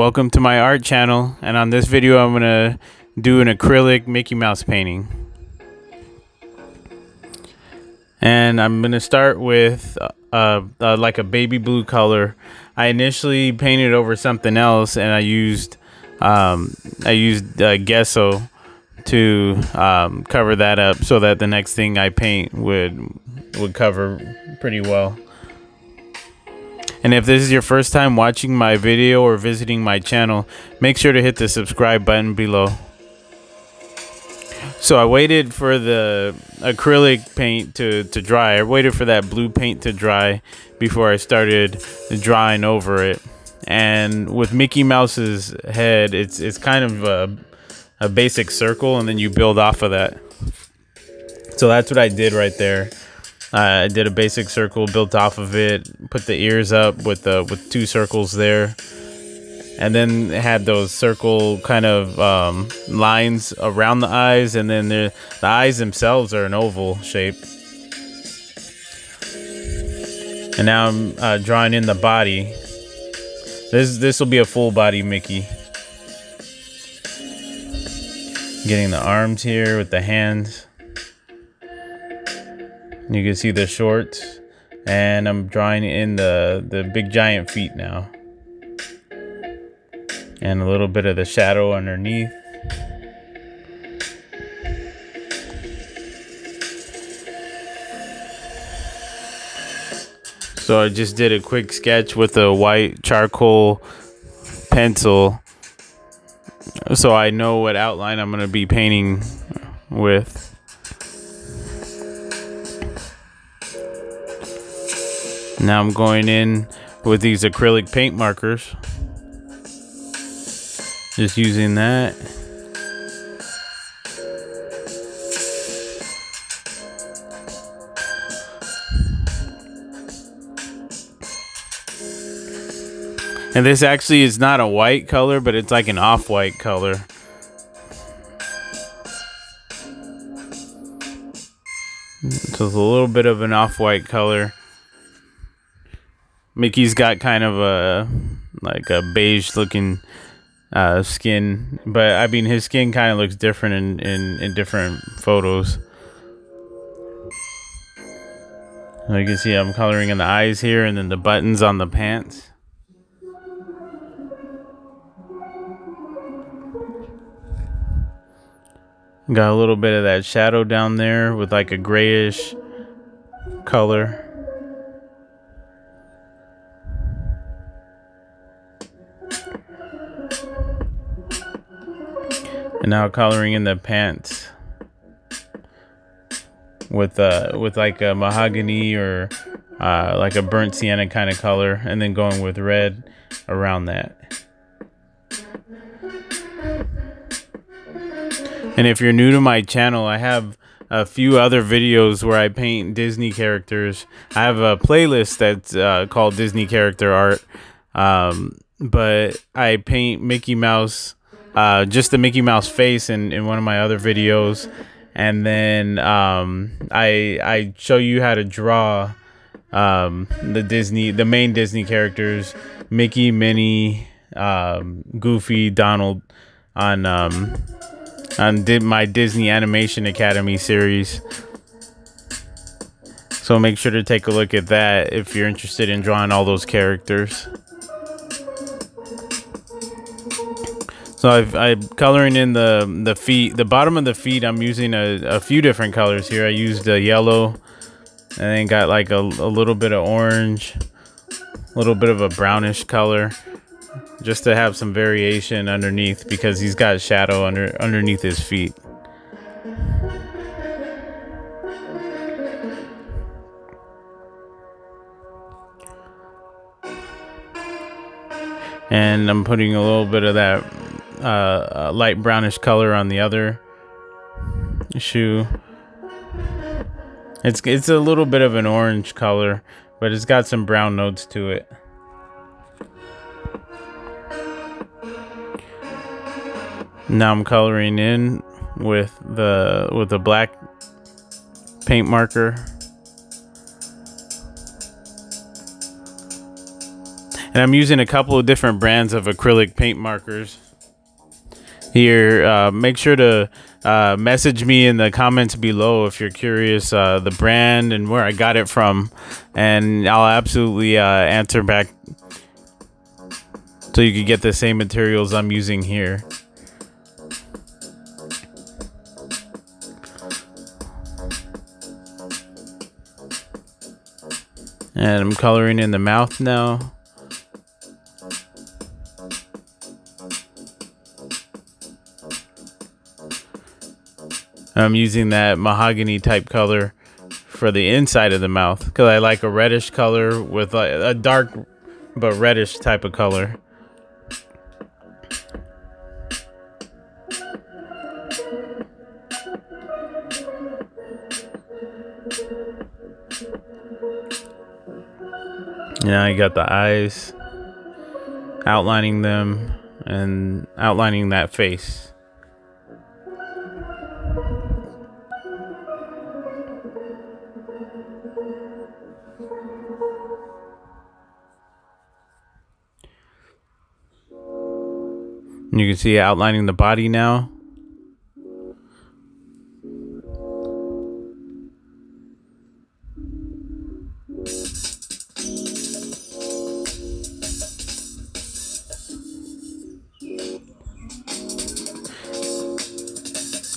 Welcome to my art channel and on this video I'm going to do an acrylic Mickey Mouse painting. And I'm going to start with uh, uh, like a baby blue color. I initially painted over something else and I used um, I used uh, gesso to um, cover that up so that the next thing I paint would would cover pretty well. And if this is your first time watching my video or visiting my channel, make sure to hit the subscribe button below. So I waited for the acrylic paint to, to dry. I waited for that blue paint to dry before I started drawing over it. And with Mickey Mouse's head, it's it's kind of a, a basic circle, and then you build off of that. So that's what I did right there. I did a basic circle, built off of it, put the ears up with the with two circles there, and then had those circle kind of um, lines around the eyes, and then the the eyes themselves are an oval shape. And now I'm uh, drawing in the body. This this will be a full body Mickey. Getting the arms here with the hands. You can see the shorts and I'm drawing in the, the big giant feet now. And a little bit of the shadow underneath. So I just did a quick sketch with a white charcoal pencil so I know what outline I'm going to be painting with. Now I'm going in with these acrylic paint markers. Just using that. And this actually is not a white color, but it's like an off-white color. So it's a little bit of an off-white color. Mickey's got kind of a like a beige looking uh, skin, but I mean his skin kind of looks different in, in, in different photos. you can see I'm coloring in the eyes here and then the buttons on the pants. Got a little bit of that shadow down there with like a grayish color. And now coloring in the pants with uh with like a mahogany or uh, like a burnt sienna kind of color, and then going with red around that. And if you're new to my channel, I have a few other videos where I paint Disney characters. I have a playlist that's uh, called Disney Character Art. Um, but I paint Mickey Mouse uh, just the Mickey Mouse face in, in one of my other videos, and then um, I I show you how to draw um, the Disney the main Disney characters Mickey, Minnie, um, Goofy, Donald on um, on did my Disney Animation Academy series. So make sure to take a look at that if you're interested in drawing all those characters. So I've, I'm coloring in the the feet, the bottom of the feet. I'm using a, a few different colors here. I used a yellow, and then got like a, a little bit of orange, a little bit of a brownish color, just to have some variation underneath because he's got shadow under underneath his feet. And I'm putting a little bit of that uh, light brownish color on the other shoe. It's it's a little bit of an orange color, but it's got some brown notes to it. Now I'm coloring in with the with the black paint marker. And I'm using a couple of different brands of acrylic paint markers here. Uh, make sure to uh, message me in the comments below if you're curious uh, the brand and where I got it from, and I'll absolutely uh, answer back so you can get the same materials I'm using here. And I'm coloring in the mouth now. I'm using that mahogany type color for the inside of the mouth because I like a reddish color with a, a dark but reddish type of color. Yeah, I got the eyes, outlining them, and outlining that face. You can see outlining the body now.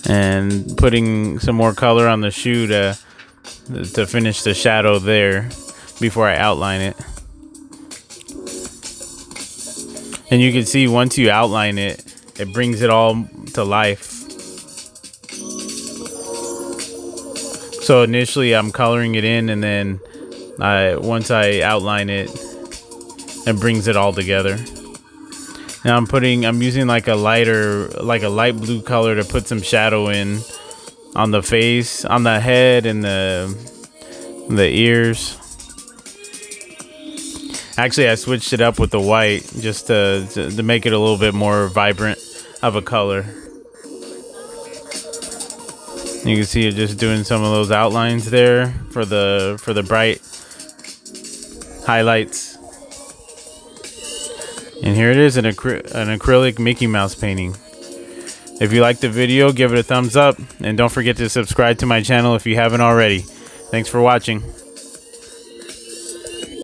and putting some more color on the shoe to to finish the shadow there before I outline it. And you can see once you outline it, it brings it all to life. So initially I'm coloring it in and then I once I outline it, it brings it all together. Now I'm putting, I'm using like a lighter, like a light blue color to put some shadow in on the face, on the head and the, the ears. Actually, I switched it up with the white just to, to, to make it a little bit more vibrant of a color. You can see it just doing some of those outlines there for the for the bright highlights. And here it is, an, acry an acrylic Mickey Mouse painting. If you liked the video, give it a thumbs up. And don't forget to subscribe to my channel if you haven't already. Thanks for watching.